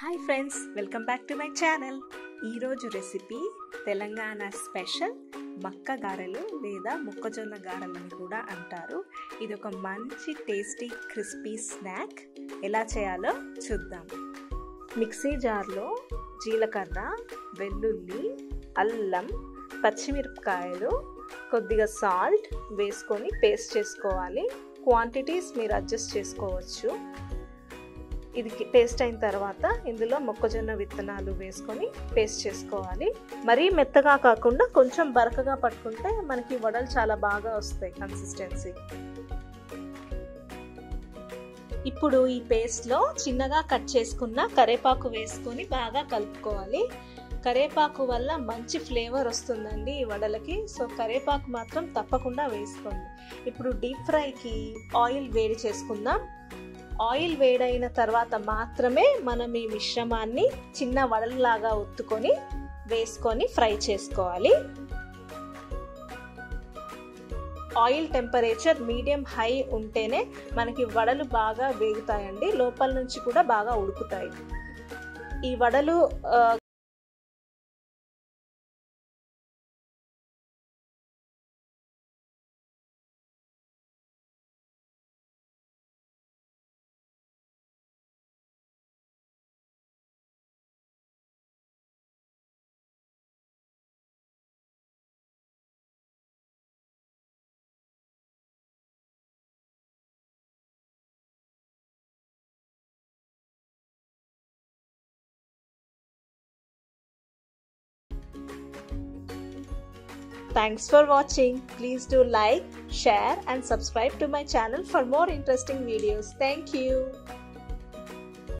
Hi friends welcome back to my channel ఈరోజు recipe Telangana special మక్క గారెలు లేదా మొక్కజొన్న గారెలు అని కూడా అంటారు. ఇది ఒక మంచి టేస్టీ క్రిస్పీ స్నాక్ ఎలా చేయాలో చూద్దాం. మిక్సీ జార్లో జీలకర్ర వెల్లుల్లి అల్లం పచ్చిమిరపకాయలు కొద్దిగా సాల్ట్ వేసుకొని పేస్ట్ చేసుకోవాలి. క్వాంటిటీస్ మీరు అడ్జస్ట్ చేసుకోవచ్చు. ఇది పేస్ట్ అయిన తర్వాత ఇందులో మొక్కజొన్న విత్తనాలు వేసుకొని పేస్ట్ చేసుకోవాలి. మరీ మెత్తగా కాకుండా కొంచెం బరకగా పట్టుకుంటే మనకి వడలు చాలా బాగా వస్తాయి కన్సిస్టెన్సీ ఇప్పుడు ఈ పేస్ట్లో చిన్నగా కట్ చేసుకున్న కరేపాకు వేసుకొని బాగా కలుపుకోవాలి. కరేపాకు వల్ల మంచి ఫ్లేవర్ వస్తుందండి ఈ వడలకి. సో కరేపాకు మాత్రం తప్పకుండా వేసుకోండి. ఇప్పుడు డీప్ ఫ్రైకి ఆయిల్ వేడి చేసుకుందాం. ఆయిల్ వేడైన తర్వాత మాత్రమే మనం ఈ మిశ్రమాన్ని చిన్న వడలలాగా ఒత్తుకొని వేసుకొని ఫ్రై చేసుకోవాలి. ఆయిల్ టెంపరేచర్ మీడియం హై ఉంటేనే మనకి వడలు బాగా వేగుతాయండి లోపల నుంచి కూడా బాగా ఉడుకుతాయి. ఈ వడలు Thanks for watching. Please do like, share and subscribe to my channel for more interesting videos. Thank you.